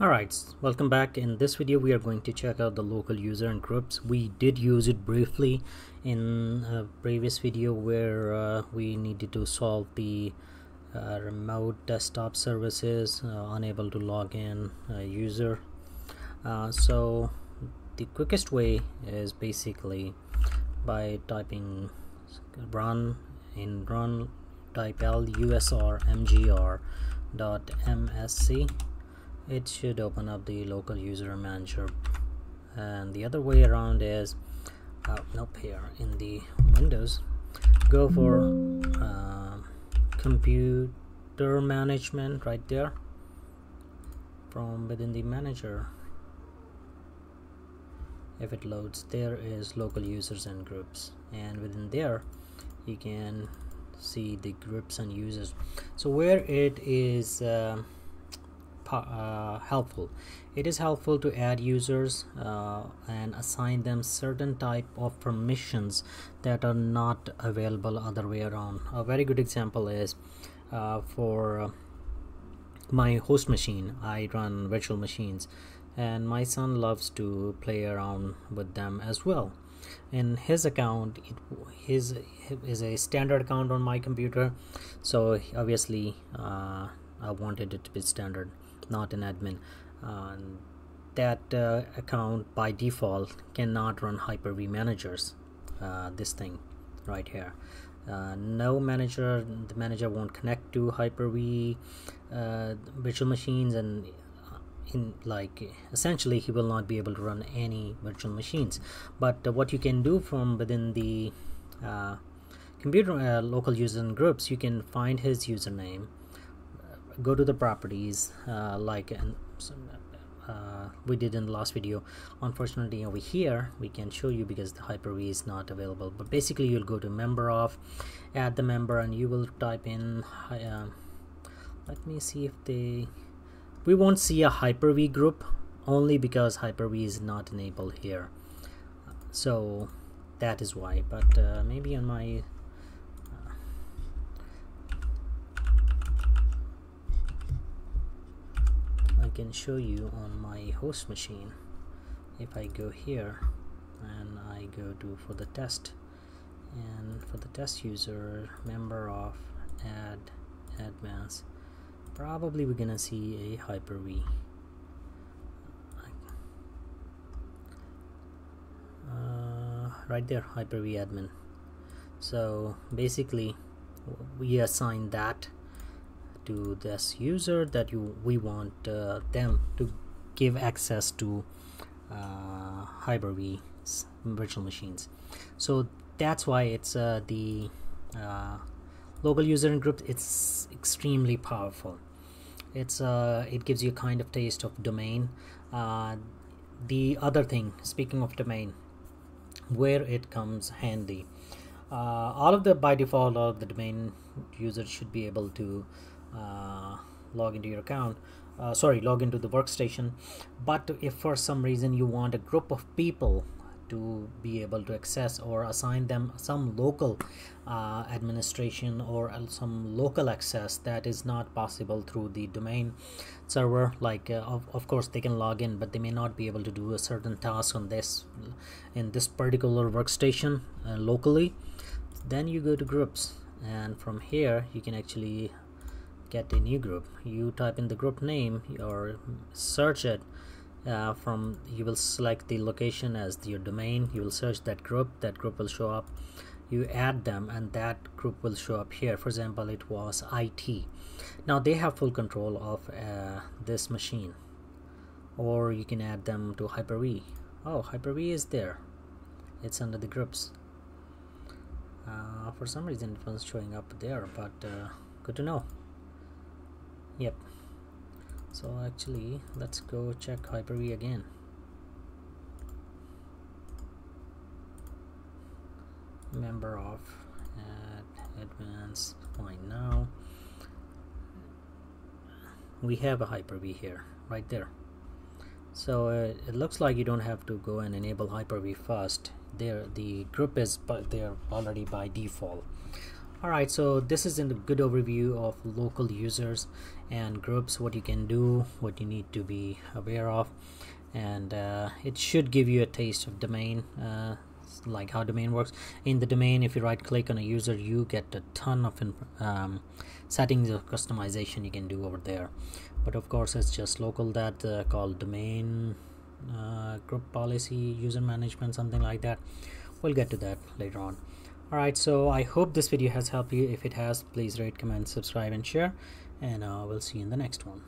Alright, welcome back. In this video we are going to check out the local user and groups. We did use it briefly in a previous video where uh, we needed to solve the uh, remote desktop services, uh, unable to log in user. Uh, so the quickest way is basically by typing run in run type lusr mgr dot msc it should open up the local user manager. And the other way around is uh, nope here in the windows go for uh, computer management right there from within the manager. If it loads there is local users and groups. And within there you can see the groups and users. So where it is uh, uh, helpful. It is helpful to add users uh, and assign them certain type of permissions that are not available other way around. A very good example is uh, for uh, my host machine. I run virtual machines and my son loves to play around with them as well. In his account it, his is a standard account on my computer so obviously uh, I wanted it to be standard not an admin uh, that uh, account by default cannot run hyper-v managers uh, this thing right here. Uh, no manager the manager won't connect to hyper-v uh, virtual machines and uh, in like essentially he will not be able to run any virtual machines. But what you can do from within the computer local user groups you can find his username go to the properties uh, like and uh, we did in the last video. Unfortunately over here we can show you because the hyper-v is not available. But basically you'll go to member of add the member and you will type in uh, let me see if they we won't see a hyper-v group only because hyper-v is not enabled here. So that is why. But uh, maybe on my can show you on my host machine. If I go here and I go to for the test and for the test user member of add advanced probably we're gonna see a hyper-v. Uh, right there hyper-v admin. So basically we assign that to this user that you we want uh, them to give access to uh, Hyper-V virtual machines. So that's why it's uh, the uh, local user and group it's extremely powerful. It's uh, it gives you a kind of taste of domain. Uh, the other thing speaking of domain where it comes handy. Uh, all of the by default all of the domain users should be able to log into your account uh, sorry log into the workstation. But if for some reason you want a group of people to be able to access or assign them some local uh, administration or some local access that is not possible through the domain server. Like uh, of, of course they can log in but they may not be able to do a certain task on this in this particular workstation uh, locally. Then you go to groups and from here you can actually get a new group you type in the group name or search it uh, from you will select the location as your domain you will search that group that group will show up you add them and that group will show up here. For example it was IT now they have full control of uh, this machine. Or you can add them to Hyper-V. Oh Hyper-V is there. It's under the groups. Uh, for some reason it was showing up there but uh, good to know yep. So actually let's go check Hyper-V again. Member of add advanced point now. We have a Hyper-V here right there. So uh, it looks like you don't have to go and enable Hyper-V first there the group is but they're already by default Alright, so this is a good overview of local users and groups, what you can do, what you need to be aware of, and uh, it should give you a taste of domain, uh, like how domain works. In the domain, if you right click on a user, you get a ton of um, settings of customization you can do over there. But of course, it's just local that uh, called domain uh, group policy, user management, something like that. We'll get to that later on alright so I hope this video has helped you. If it has please rate comment subscribe and share. And uh, we'll see you in the next one